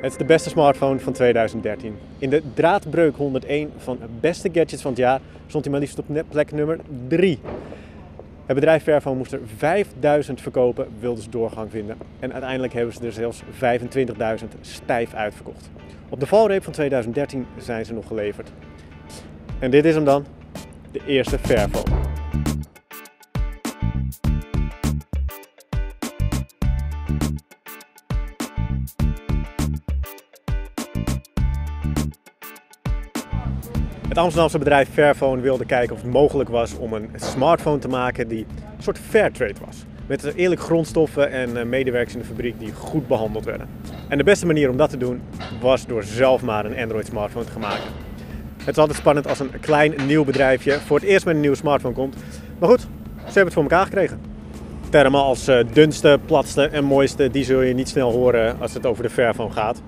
Het is de beste smartphone van 2013. In de draadbreuk 101 van beste gadgets van het jaar stond hij maar liefst op plek nummer 3. Het bedrijf Fairphone moest er 5000 verkopen, wilden ze doorgang vinden. En uiteindelijk hebben ze er zelfs 25.000 stijf uitverkocht. Op de valreep van 2013 zijn ze nog geleverd. En dit is hem dan, de eerste Fairphone. Het Amsterdamse bedrijf Fairphone wilde kijken of het mogelijk was om een smartphone te maken die een soort fairtrade was. Met eerlijk grondstoffen en eh, medewerkers in de fabriek die goed behandeld werden. En de beste manier om dat te doen was door zelf maar een Android smartphone te maken. Het is altijd spannend als een klein nieuw bedrijfje voor het eerst met een nieuwe smartphone komt. Maar goed, ze hebben het voor elkaar gekregen. Termen als uh, dunste, platste en mooiste, die zul je niet snel horen als het over de Fairphone gaat.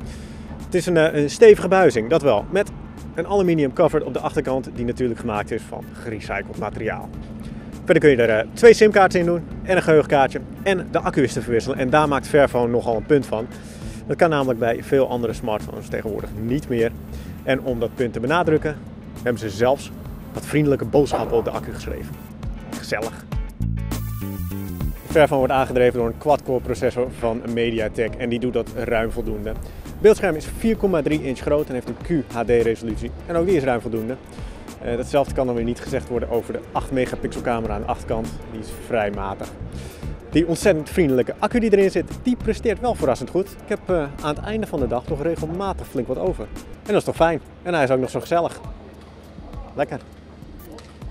Het is een, eh, een stevige buizing, dat wel, met een aluminium cover op de achterkant die natuurlijk gemaakt is van gerecycled materiaal. Verder kun je er uh, twee simkaarten in doen en een geheugenkaartje en de accu is te verwisselen. En daar maakt Fairphone nogal een punt van. Dat kan namelijk bij veel andere smartphones tegenwoordig niet meer. En om dat punt te benadrukken hebben ze zelfs wat vriendelijke boodschappen op de accu geschreven. Gezellig. Fairphone wordt aangedreven door een quad-core processor van MediaTek en die doet dat ruim voldoende. Beeldscherm is 4,3 inch groot en heeft een QHD resolutie en ook die is ruim voldoende. Uh, datzelfde kan dan weer niet gezegd worden over de 8 megapixel camera aan de achterkant, die is vrij matig. Die ontzettend vriendelijke accu die erin zit, die presteert wel verrassend goed. Ik heb uh, aan het einde van de dag toch regelmatig flink wat over. En dat is toch fijn. En hij is ook nog zo gezellig. Lekker.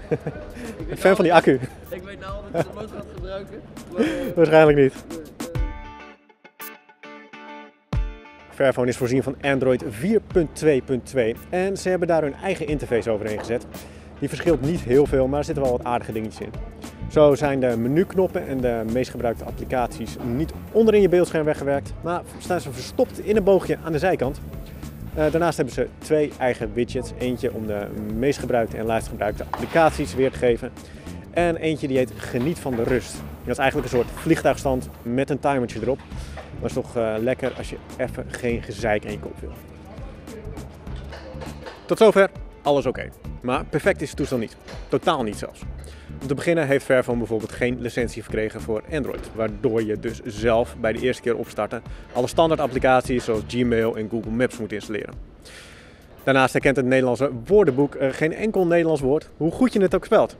Een fan van die accu. Ik weet nou dat je het gaat gebruiken. Waarschijnlijk niet. Fairphone is voorzien van Android 4.2.2 en ze hebben daar hun eigen interface overheen gezet. Die verschilt niet heel veel, maar er zitten wel wat aardige dingetjes in. Zo zijn de menuknoppen en de meest gebruikte applicaties niet onderin je beeldscherm weggewerkt, maar staan ze verstopt in een boogje aan de zijkant. Uh, daarnaast hebben ze twee eigen widgets. Eentje om de meest gebruikte en laatst gebruikte applicaties weer te geven. En eentje die heet Geniet van de Rust. Dat is eigenlijk een soort vliegtuigstand met een timertje erop. Maar is toch uh, lekker als je even geen gezeik in je kop wil. Tot zover, alles oké. Maar perfect is het toestel niet. Totaal niet zelfs. Om te beginnen heeft Fairphone bijvoorbeeld geen licentie verkregen voor Android, waardoor je dus zelf bij de eerste keer opstarten alle standaard applicaties zoals Gmail en Google Maps moet installeren. Daarnaast herkent het Nederlandse woordenboek geen enkel Nederlands woord, hoe goed je het ook spelt.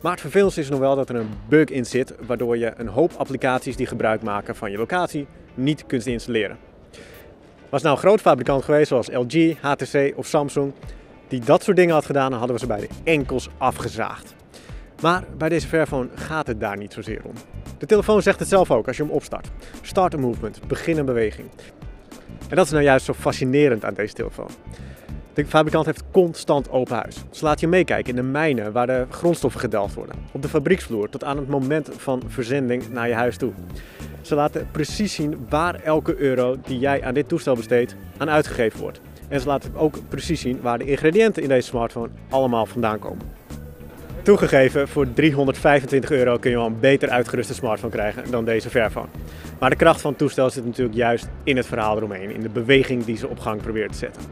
Maar het vervelendste is nog wel dat er een bug in zit, waardoor je een hoop applicaties die gebruik maken van je locatie niet kunt installeren. Was nou een groot fabrikant geweest zoals LG, HTC of Samsung, die dat soort dingen had gedaan, dan hadden we ze bij de enkels afgezaagd. Maar bij deze Fairphone gaat het daar niet zozeer om. De telefoon zegt het zelf ook als je hem opstart. Start a movement, begin een beweging. En dat is nou juist zo fascinerend aan deze telefoon. De fabrikant heeft constant open huis. Ze laat je meekijken in de mijnen waar de grondstoffen gedelgd worden. Op de fabrieksvloer tot aan het moment van verzending naar je huis toe. Ze laten precies zien waar elke euro die jij aan dit toestel besteedt aan uitgegeven wordt. En ze laten ook precies zien waar de ingrediënten in deze smartphone allemaal vandaan komen. Toegegeven, voor 325 euro kun je wel een beter uitgeruste smartphone krijgen dan deze Fairphone. Maar de kracht van het toestel zit natuurlijk juist in het verhaal eromheen, in de beweging die ze op gang probeert te zetten.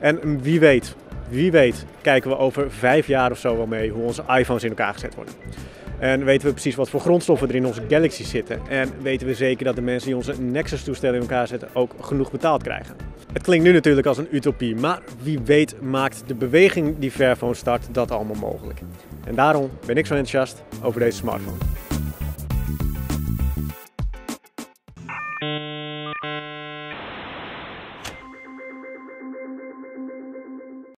En wie weet, wie weet, kijken we over vijf jaar of zo wel mee hoe onze iPhones in elkaar gezet worden. En weten we precies wat voor grondstoffen er in onze Galaxy zitten. En weten we zeker dat de mensen die onze Nexus-toestellen in elkaar zetten ook genoeg betaald krijgen. Het klinkt nu natuurlijk als een utopie, maar wie weet maakt de beweging die Fairphone start dat allemaal mogelijk. En daarom ben ik zo enthousiast over deze smartphone.